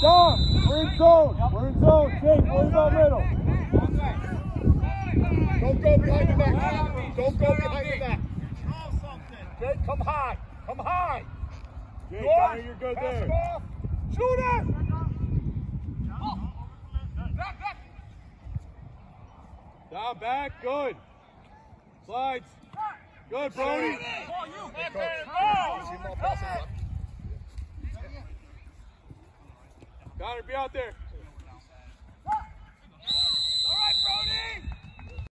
Dom, we're in zone. We're in zone. Jake, worry about middle. Don't go behind the back. Don't go behind the back. Jake, come high. Come high. Jake, George, you're good pass there. off. Shoot it. Down back, good. Slides. Good, Brody. Him Connor, be out there.